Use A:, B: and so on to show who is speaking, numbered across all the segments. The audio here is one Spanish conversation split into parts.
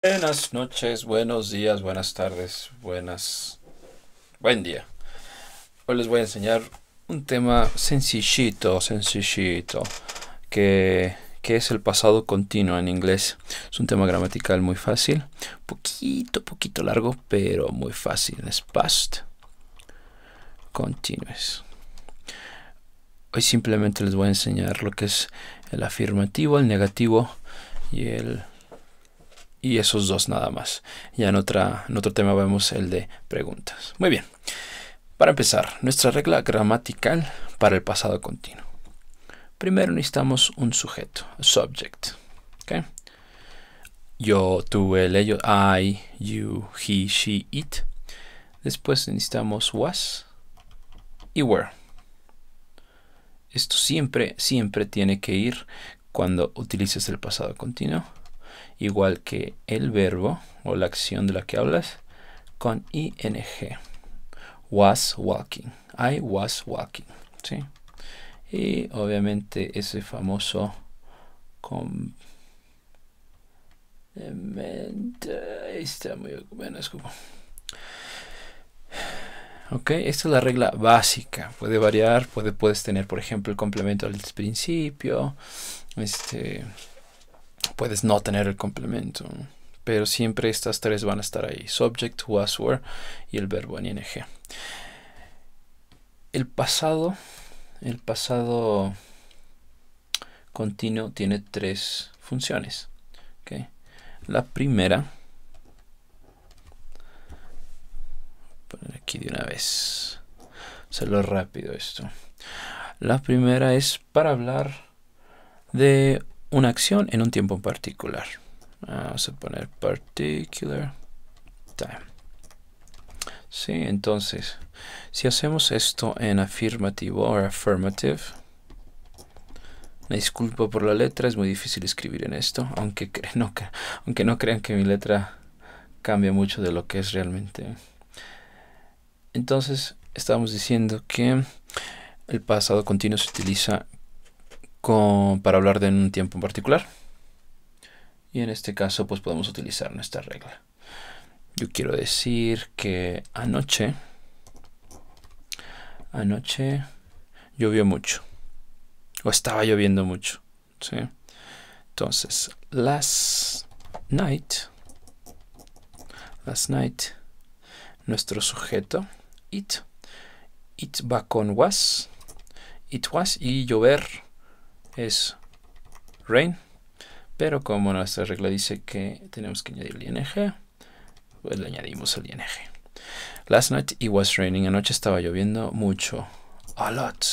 A: Buenas noches, buenos días, buenas tardes, buenas... Buen día. Hoy les voy a enseñar un tema sencillito, sencillito, que, que es el pasado continuo en inglés. Es un tema gramatical muy fácil, poquito, poquito largo, pero muy fácil. Es past continuous. Hoy simplemente les voy a enseñar lo que es el afirmativo, el negativo y el y esos dos nada más. Ya en, otra, en otro tema vemos el de preguntas. Muy bien. Para empezar, nuestra regla gramatical para el pasado continuo. Primero necesitamos un sujeto, subject. ¿okay? Yo, tú, él, ellos, I, you, he, she, it. Después necesitamos was y were. Esto siempre, siempre tiene que ir cuando utilices el pasado continuo igual que el verbo o la acción de la que hablas con ing. Was walking. I was walking. ¿sí? Y obviamente ese famoso con está muy bueno es como ok esta es la regla básica puede variar puede puedes tener por ejemplo el complemento al principio este puedes no tener el complemento. Pero siempre estas tres van a estar ahí. Subject, was, were y el verbo en ing. El pasado, el pasado continuo tiene tres funciones. La primera, poner aquí de una vez, hacerlo rápido esto. La primera es para hablar de una acción en un tiempo particular. Vamos a poner particular time. Sí, entonces, si hacemos esto en afirmativo o affirmative, me disculpo por la letra, es muy difícil escribir en esto, aunque, no, aunque no crean que mi letra cambia mucho de lo que es realmente. Entonces, estamos diciendo que el pasado continuo se utiliza para hablar de un tiempo en particular. Y en este caso pues podemos utilizar nuestra regla. Yo quiero decir que anoche, anoche llovió mucho. O estaba lloviendo mucho. ¿sí? Entonces, last night, last night, nuestro sujeto, it, it va con was, it was y llover es rain, pero como nuestra regla dice que tenemos que añadir el ing, pues le añadimos el ing. Last night it was raining. Anoche estaba lloviendo mucho. A lot.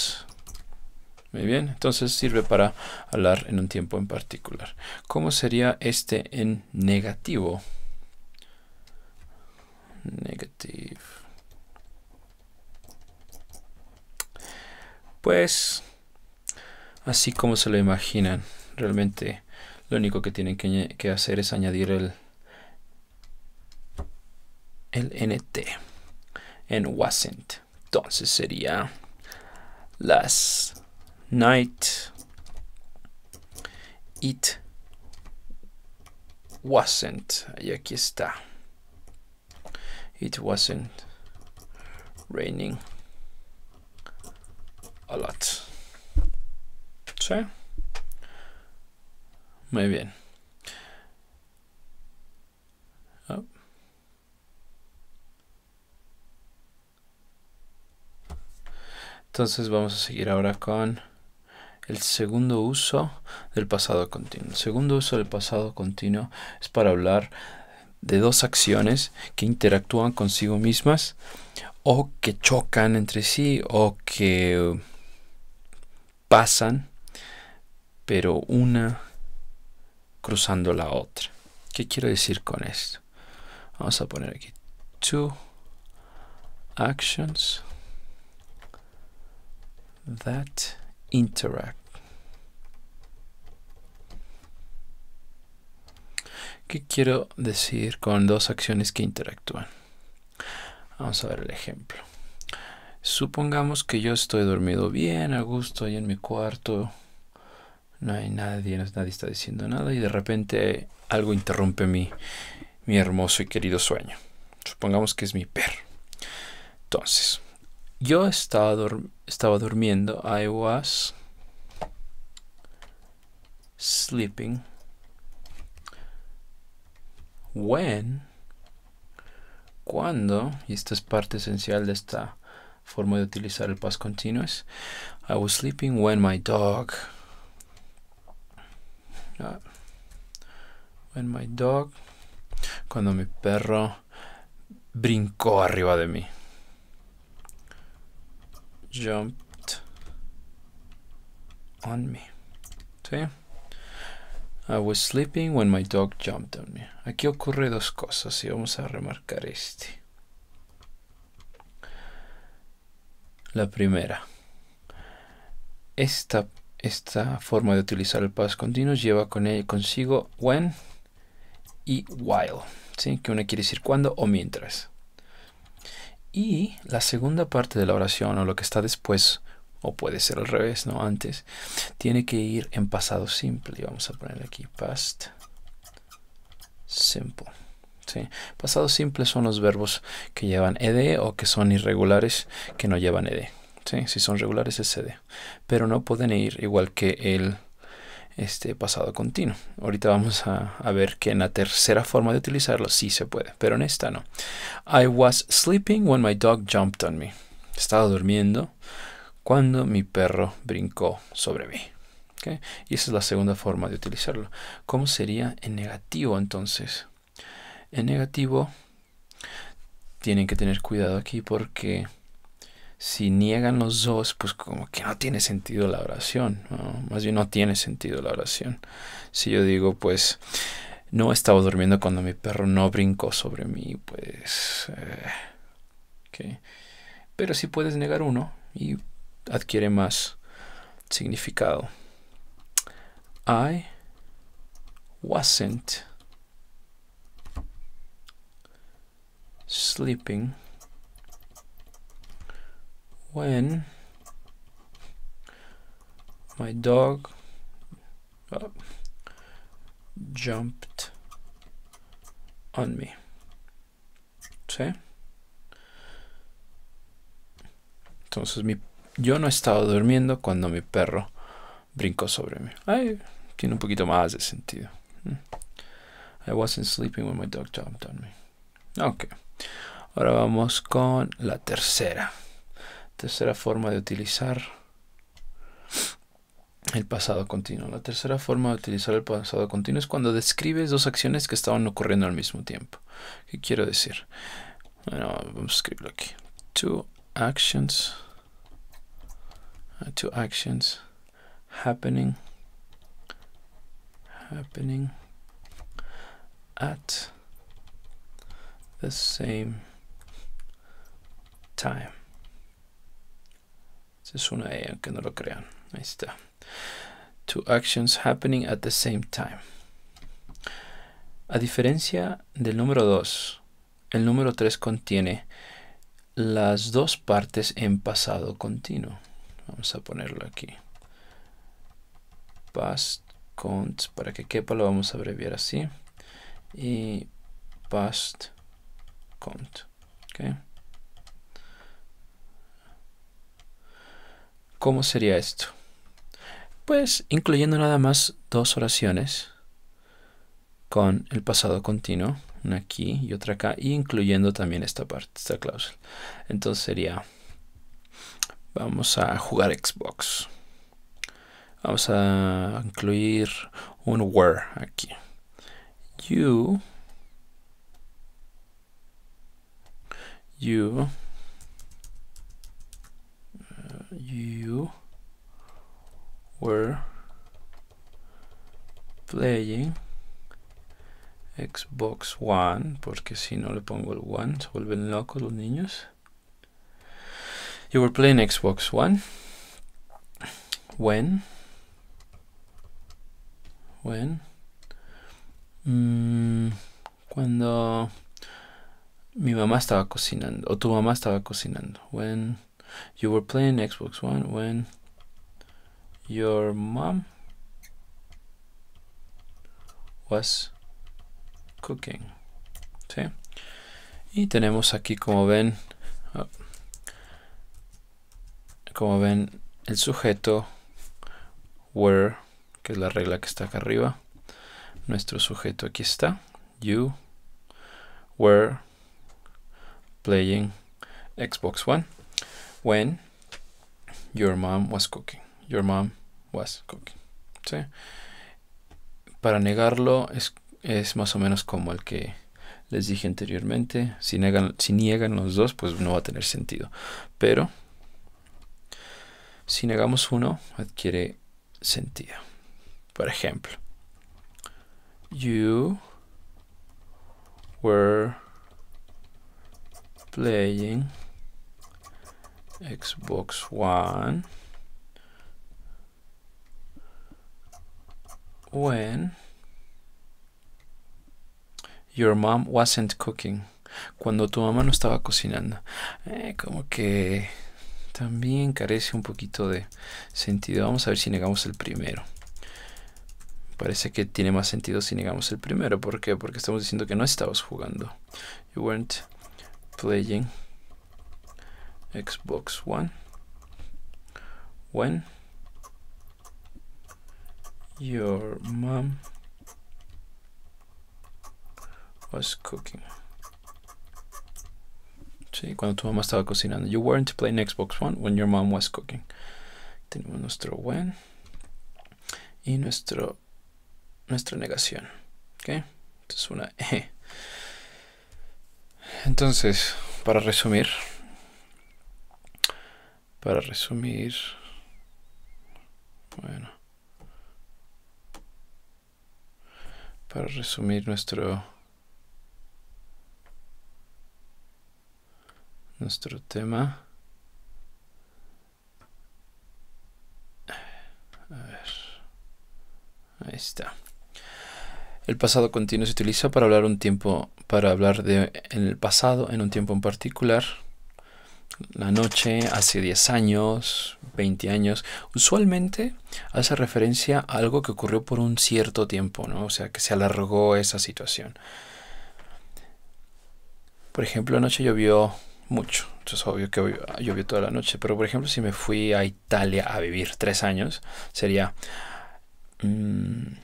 A: Muy bien, entonces sirve para hablar en un tiempo en particular. ¿Cómo sería este en negativo? Negative. Pues así como se lo imaginan. Realmente lo único que tienen que, hacer es añadir el, el nt en wasn't. Entonces sería last night it wasn't. Y aquí está. It wasn't raining a lot. Muy bien. Oh. Entonces vamos a seguir ahora con el segundo uso del pasado continuo. El segundo uso del pasado continuo es para hablar de dos acciones que interactúan consigo mismas o que chocan entre sí o que pasan pero una cruzando la otra. ¿Qué quiero decir con esto? Vamos a poner aquí two actions that interact. ¿Qué quiero decir con dos acciones que interactúan? Vamos a ver el ejemplo. Supongamos que yo estoy dormido bien, a gusto ahí en mi cuarto, no hay nadie, nadie está diciendo nada y de repente algo interrumpe mi, mi hermoso y querido sueño. Supongamos que es mi perro. Entonces, yo estaba, estaba durmiendo. I was sleeping when cuando y esta es parte esencial de esta forma de utilizar el past continuous I was sleeping when my dog uh, when my dog cuando mi perro brincó arriba de mí jumped on me ¿Sí? I was sleeping when my dog jumped on me. Aquí ocurre dos cosas y vamos a remarcar este. La primera. Esta, esta forma de utilizar el past continuous lleva con ella consigo when y while. ¿sí? Que una quiere decir cuando o mientras. Y la segunda parte de la oración o lo que está después o puede ser al revés, ¿no? Antes, tiene que ir en pasado simple. Y vamos a poner aquí past simple. ¿sí? Pasado simple son los verbos que llevan ed o que son irregulares que no llevan ed. ¿Sí? Si son regulares es ed. Pero no pueden ir igual que el este pasado continuo. Ahorita vamos a, a, ver que en la tercera forma de utilizarlo sí se puede, pero en esta no. I was sleeping when my dog jumped on me. Estaba durmiendo cuando mi perro brincó sobre mí. Y esa es la segunda forma de utilizarlo. ¿Cómo sería en negativo entonces? En negativo tienen que tener cuidado aquí porque si niegan los dos, pues como que no tiene sentido la oración. Más bien no tiene sentido la oración. Si yo digo, pues no estaba durmiendo cuando mi perro no brincó sobre mí, pues... Eh, Pero si puedes negar uno y adquiere más significado. I wasn't sleeping when my dog uh, jumped on me. ¿Sí? Entonces mi yo no estaba durmiendo cuando mi perro brincó sobre mí. Ay, tiene un poquito más de sentido. Mm. I wasn't sleeping when my dog jumped on me. Ok. Ahora vamos con la tercera. Tercera forma de utilizar el pasado continuo. La tercera forma de utilizar el pasado continuo es cuando describes dos acciones que estaban ocurriendo al mismo tiempo. ¿Qué quiero decir? Bueno, vamos a escribirlo aquí. Two actions uh, two actions happening happening at the same time. Es una E, aunque no lo crean. Ahí está. Two actions happening at the same time. A diferencia del número 2, el número 3 contiene las dos partes en pasado continuo. Vamos a ponerlo aquí. Past count, para que quepa lo vamos a abreviar así. Y past count. Okay. ¿Cómo sería esto? Pues incluyendo nada más dos oraciones con el pasado continuo, una aquí y otra acá, y incluyendo también esta parte, esta cláusula. Entonces sería Vamos a jugar Xbox. Vamos a incluir un where aquí. You. You. Uh, you were playing Xbox One, porque si no le pongo el One se vuelven locos los niños. You were playing Xbox One. When when mm, cuando mi mamá estaba cocinando o tu mamá estaba cocinando. When you were playing Xbox One when your mom was cooking ¿sí? Y tenemos aquí, como ven, oh, como ven, el sujeto were, que es la regla que está acá arriba. Nuestro sujeto aquí está. You were playing Xbox One when your mom was cooking. Your mom was cooking. ¿Sí? Para negarlo es, es más o menos como el que les dije anteriormente. Si, negan, si niegan los dos, pues no va a tener sentido. Pero si negamos uno, adquiere sentido. Por ejemplo, you were playing Xbox One when your mom wasn't cooking. Cuando tu mamá no estaba cocinando. Eh, como que también carece un poquito de sentido. Vamos a ver si negamos el primero. Parece que tiene más sentido si negamos el primero. ¿Por qué? Porque estamos diciendo que no estabas jugando. You weren't playing Xbox One when your mom was cooking. Sí, cuando tu mamá estaba cocinando. You weren't playing Xbox One when your mom was cooking. Tenemos nuestro when y nuestro nuestra negación. ¿Ok? Entonces una E. Entonces, para resumir, para resumir, bueno, para resumir nuestro nuestro tema. A ver. Ahí está. El pasado continuo se utiliza para hablar un tiempo, para hablar de en el pasado en un tiempo en particular. La noche, hace 10 años, 20 años. Usualmente hace referencia a algo que ocurrió por un cierto tiempo, ¿no? O sea, que se alargó esa situación. Por ejemplo, anoche llovió mucho. Entonces, obvio que llovió toda la noche. Pero, por ejemplo, si me fui a Italia a vivir tres años, sería. Mm,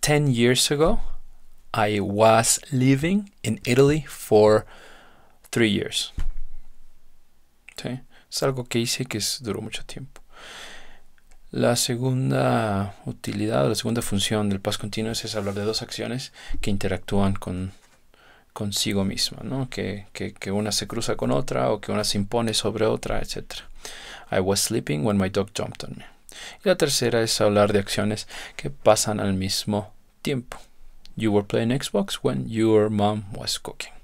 A: 10 years ago, I was living in Italy for 3 years. ¿Sí? Es algo que hice que duró mucho tiempo. La segunda utilidad, la segunda función del past continuous es hablar de dos acciones que interactúan con consigo misma, ¿no? que, que, que, una se cruza con otra o que una se impone sobre otra, etc. I was sleeping when my dog jumped on me. Y la tercera es hablar de acciones que pasan al mismo tiempo. You were playing Xbox when your mom was cooking.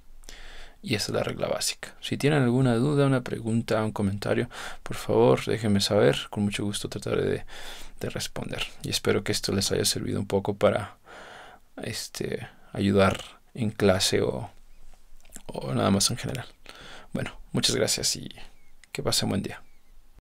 A: Y esa es la regla básica. Si tienen alguna duda, una pregunta, un comentario, por favor déjenme saber. Con mucho gusto trataré de, de responder. Y espero que esto les haya servido un poco para este, ayudar en clase o, o nada más en general. Bueno, muchas gracias y que pasen buen día.